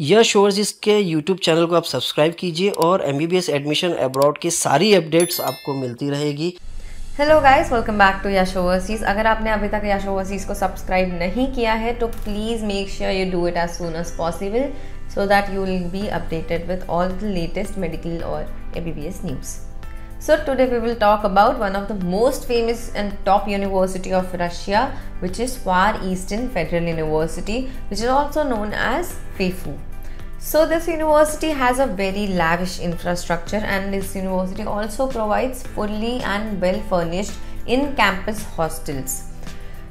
यश शोर्स इसके YouTube channel को आप सब्सक्राइब कीजिए और MBBS एडमिशन अब्रॉड की सारी अपडेट्स आपको मिलती रहेगी hello guys welcome back to Yash Overseas अगर आपने अभी तक यश ओवरसीज को सब्सक्राइब नहीं किया है तो please make sure you do it as soon as possible so that you will be updated with all the latest medical और M news. So today we will talk about one of the most famous and top university of Russia which is Far Eastern Federal University which is also known as FEFU. So this university has a very lavish infrastructure and this university also provides fully and well furnished in-campus hostels.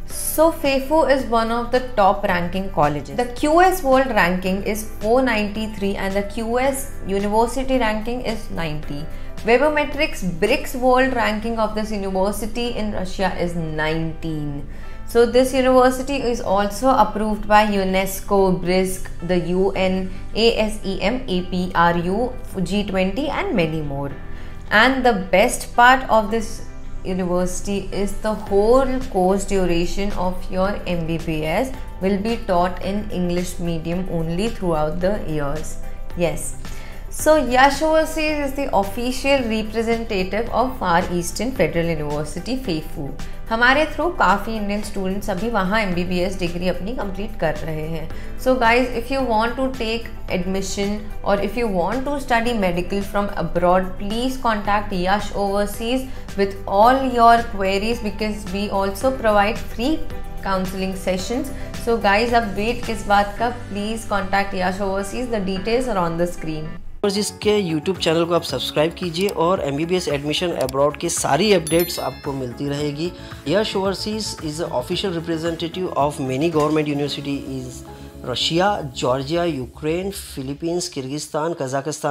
So FEFU is one of the top ranking colleges. The QS World ranking is 493 and the QS University ranking is 90. Webometrics BRICS World ranking of this university in Russia is 19. So this university is also approved by UNESCO, BRISC, the UN, ASEM, APRU, G20 and many more. And the best part of this university is the whole course duration of your MBBS will be taught in English medium only throughout the years. Yes. So Yash Overseas is the official representative of Far Eastern Federal University, FEFU. हमारे through काफ़ी Indian students अभी वहाँ S degree अपनी complete कर रहे हैं। So guys if you want to take admission और if you want to study medical from abroad please contact Yash Overseas with all your queries because we also provide free counselling sessions so guys अब wait किस बात का please contact Yash Overseas the details are on the screen जिसके YouTube channel को आप subscribe कीजिए और MBBS admission abroad की सारी अपडेट्स आपको मिलती रहेगी। Yash Overseas is official representative of many government university is Russia Georgia Ukraine Philippines Kyrgyzstan Kazakhstan